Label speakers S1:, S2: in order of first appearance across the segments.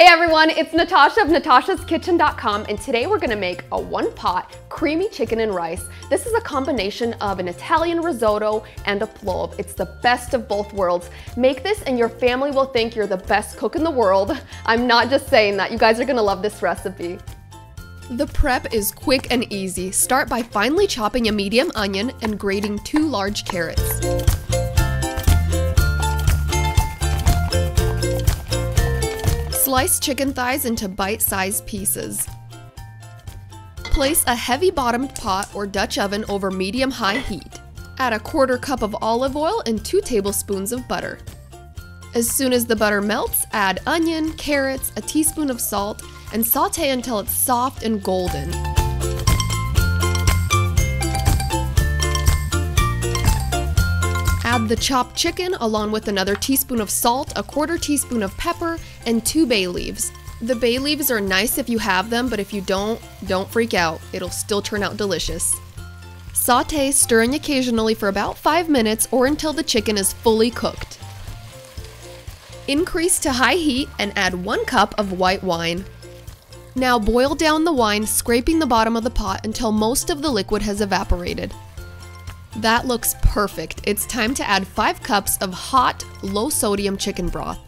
S1: Hey everyone, it's Natasha of natashaskitchen.com and today we're gonna make a one pot creamy chicken and rice. This is a combination of an Italian risotto and a plov. It's the best of both worlds. Make this and your family will think you're the best cook in the world. I'm not just saying that, you guys are gonna love this recipe. The prep is quick and easy. Start by finely chopping a medium onion and grating two large carrots. Slice chicken thighs into bite-sized pieces. Place a heavy-bottomed pot or Dutch oven over medium-high heat. Add a quarter cup of olive oil and 2 tablespoons of butter. As soon as the butter melts, add onion, carrots, a teaspoon of salt, and saute until it's soft and golden. Add the chopped chicken along with another teaspoon of salt, a quarter teaspoon of pepper, and two bay leaves. The bay leaves are nice if you have them, but if you don't, don't freak out. It'll still turn out delicious. Saute, stirring occasionally for about 5 minutes or until the chicken is fully cooked. Increase to high heat and add 1 cup of white wine. Now boil down the wine, scraping the bottom of the pot until most of the liquid has evaporated. That looks perfect. It's time to add 5 cups of hot, low sodium chicken broth.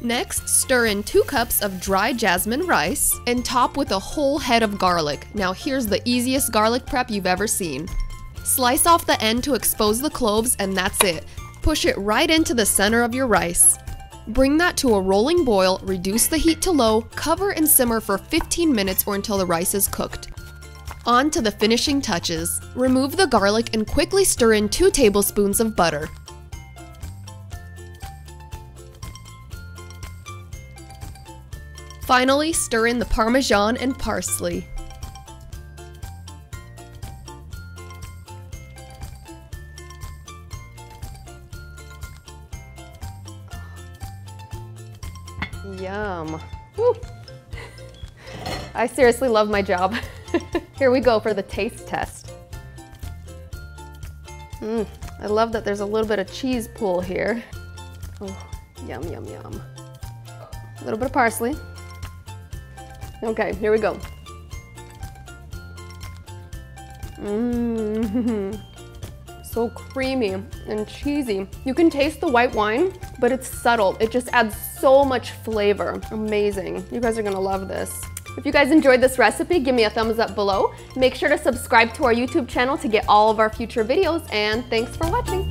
S1: Next, stir in 2 cups of dry jasmine rice and top with a whole head of garlic. Now here's the easiest garlic prep you've ever seen. Slice off the end to expose the cloves and that's it. Push it right into the center of your rice. Bring that to a rolling boil, reduce the heat to low, cover and simmer for 15 minutes or until the rice is cooked. On to the finishing touches. Remove the garlic and quickly stir in 2 tablespoons of butter. Finally, stir in the parmesan and parsley. Yum. Woo. I seriously love my job. Here we go for the taste test. Mmm, I love that there's a little bit of cheese pool here. Oh, yum, yum, yum. A little bit of parsley. Okay, here we go. Mmm, so creamy and cheesy. You can taste the white wine, but it's subtle. It just adds so much flavor. Amazing. You guys are gonna love this. If you guys enjoyed this recipe, give me a thumbs up below. Make sure to subscribe to our YouTube channel to get all of our future videos, and thanks for watching.